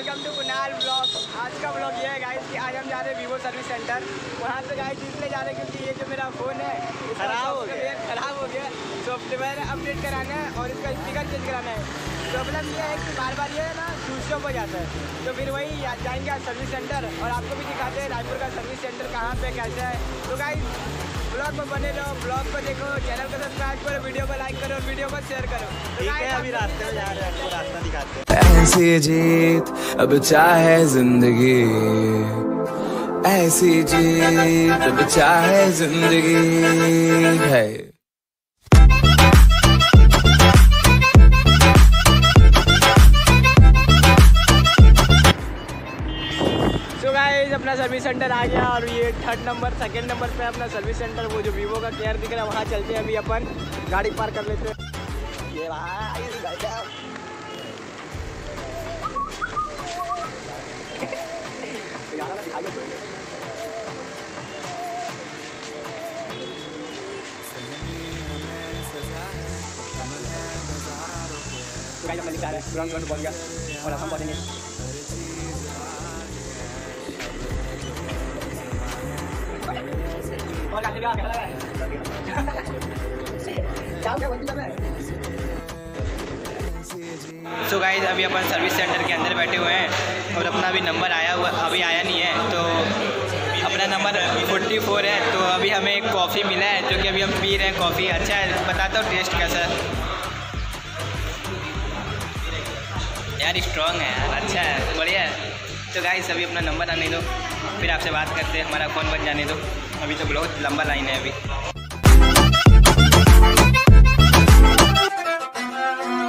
Welcome to Kunal blog आज का blog ये है गाइस कि आज हम जा रहे हैं वीवो सर्विस सेंटर वहाँ से गाइस इसलिए जा रहे हैं क्योंकि ये जो मेरा फ़ोन है खराब हो गया। खराब हो गया। सॉफ्टवेयर अपडेट कराना है और इसका स्टिकर चेंज कराना है। प्रॉब्लम ये है कि बार बार ये ना स्विच ऑफ़ हो जाता है। तो फिर वही जाएँगे आज सर्विस सेंटर और आपको भी दिखाते हैं रायपुर का सर्विस सेंटर कहाँ पे कैसा है। तो गाइस ब्लॉग में बने रहो ब्लॉग को देखो चैनल को सब्सक्राइब करो वीडियो को लाइक करो वीडियो को शेयर करो। तो ठीक है अभी रास्ते में जा रहे हैं आपको रास्ता दिखाते हैं। ऐसी जीत अब चाहे ज़िंदगी। ऐसी जीत अब चाहे ज़िंदगी। है। गाइस अपना सर्विस सेंटर आ गया और ये थर्ड नंबर सेकंड नंबर पे अपना सर्विस सेंटर वो जो वीवो का केयर दिख रहा है, वहाँ चलते हैं अभी अपन। गाड़ी पार्क कर लेते हैं। ये पहुँच गया और हम पहुँचेंगे सो गाइज़ अभी अपन सर्विस सेंटर के अंदर बैठे हुए हैं और अपना अभी नंबर आया हुआ, अभी आया नहीं है तो अपना नंबर 44 है तो अभी हमें एक कॉफ़ी मिला है, जो कि अभी हम पी रहे हैं कॉफ़ी अच्छा है, बताता हूँ टेस्ट कैसा है। यार स्ट्रॉन्ग है यार अच्छा है, बढ़िया है। तो गाइस अभी अपना नंबर आने दो। फिर आपसे बात करते हैं हमारा फ़ोन बन जाने दो। अभी तो बहुत लंबा लाइन है अभी।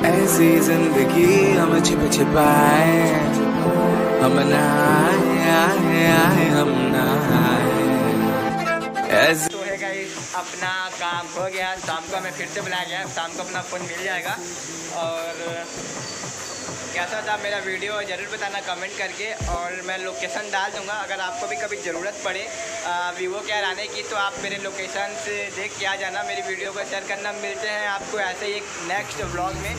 ऐसी ज़िंदगी हम छिप छिपाए हम नहाए हम नहाए। ऐसी तो है गाइस अपना काम हो गया शाम को हमें फिर से बुलाया गया शाम को अपना फ़ोन मिल जाएगा। और कैसा था मेरा वीडियो ज़रूर बताना कमेंट करके और मैं लोकेशन डाल दूँगा। अगर आपको भी कभी ज़रूरत पड़े वीवो केयर आने की तो आप मेरे लोकेशन से देख के आ जाना, मेरी वीडियो को शेयर करना। मिलते हैं आपको ऐसे ही एक नेक्स्ट ब्लॉग में।